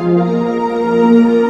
Música